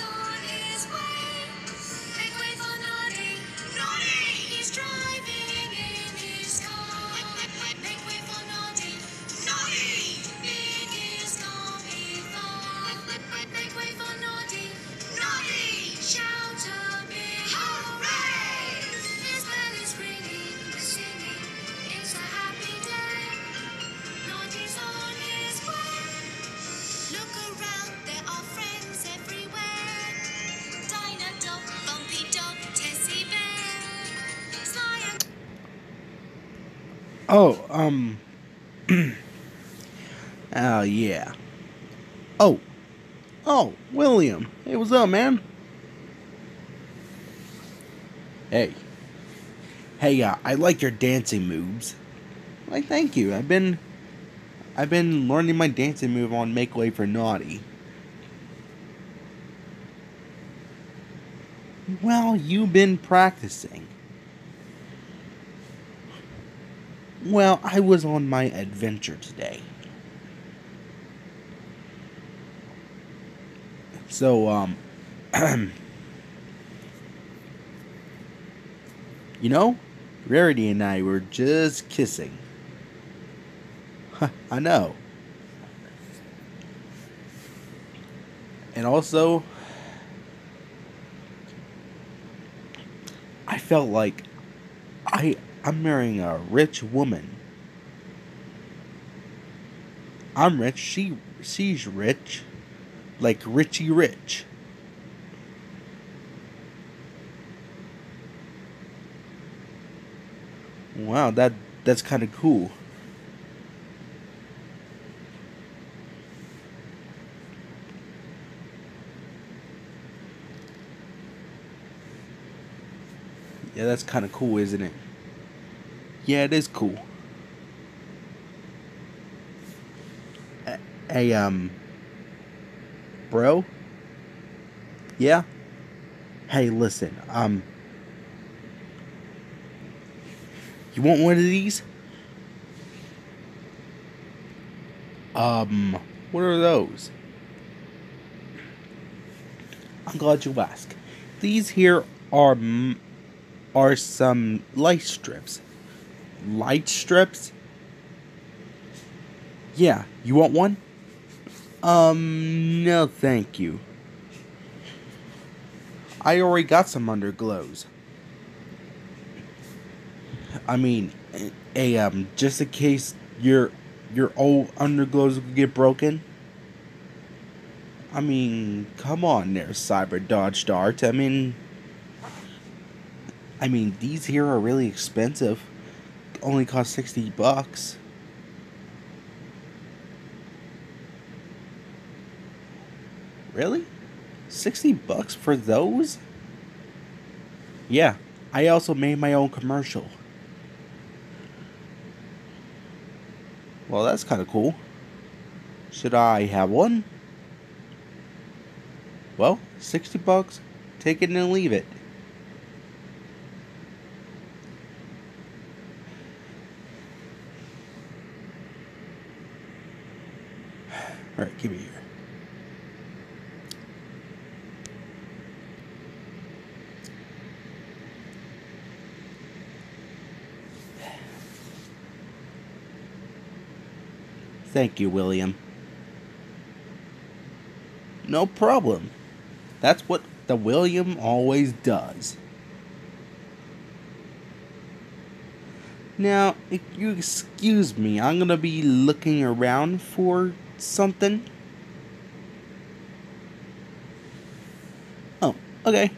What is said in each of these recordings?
On Oh, um. oh, yeah. Oh. Oh, William. Hey, what's up, man? Hey. Hey, uh, I like your dancing moves. Why, thank you. I've been. I've been learning my dancing move on Make Way for Noddy. Well, you've been practicing. Well, I was on my adventure today. So, um, you know, Rarity and I were just kissing. I know. And also, I felt like I I'm marrying a rich woman. I'm rich. She she's rich, like Richie Rich. Wow, that that's kind of cool. Yeah, that's kind of cool, isn't it? Yeah, it is cool. Hey, um, bro? Yeah? Hey, listen, um, you want one of these? Um, what are those? I'm glad you asked. These here are are some light strips. Light strips? Yeah, you want one? Um, no, thank you. I already got some underglows. I mean, a, um, just in case your your old underglows get broken. I mean, come on there, Cyber Dodge Dart. I mean, I mean, these here are really expensive. Only cost 60 bucks. Really? 60 bucks for those? Yeah, I also made my own commercial. Well, that's kind of cool. Should I have one? Well, 60 bucks. Take it and leave it. All right, give me here. Thank you, William. No problem. That's what the William always does. Now, if you excuse me, I'm gonna be looking around for something. Oh, okay.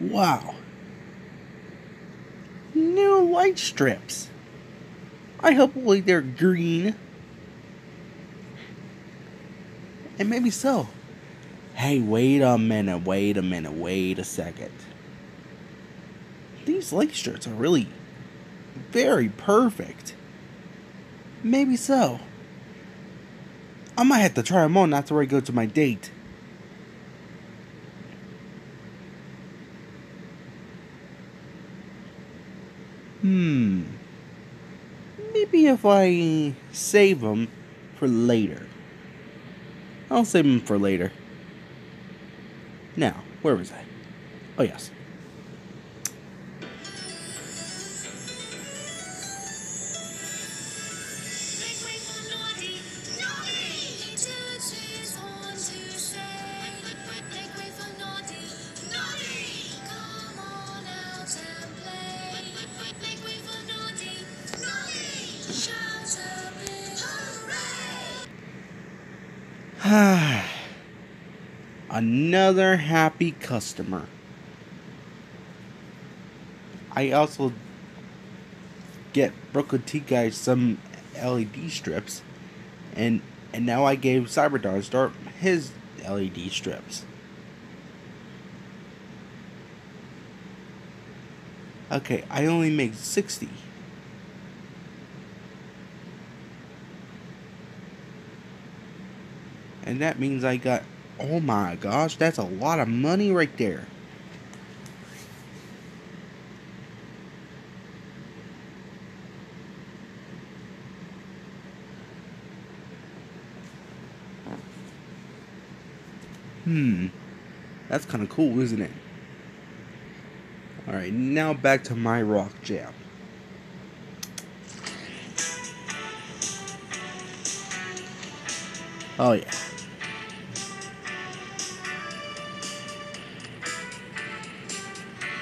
Wow. New light strips. I hope they're green. And maybe so. Hey, wait a minute, wait a minute, wait a second. These light strips are really very perfect. Maybe so. I might have to try them on after I go to my date. Hmm. Maybe if I save them for later. I'll save them for later. Now, where was I? Oh, yes. Another happy customer. I also get Brooklyn Tea Guy some LED strips, and and now I gave Cyber Dodge Dart his LED strips. Okay, I only make sixty. And that means I got oh my gosh, that's a lot of money right there. Hmm. That's kind of cool, isn't it? Alright, now back to my rock jam. Oh, yeah.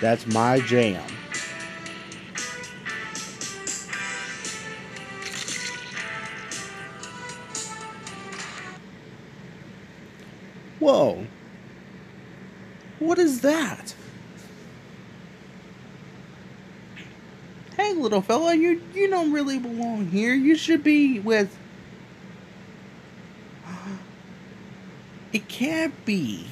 That's my jam. Whoa. What is that? Hey, little fella, you you don't really belong here. You should be with. It can't be.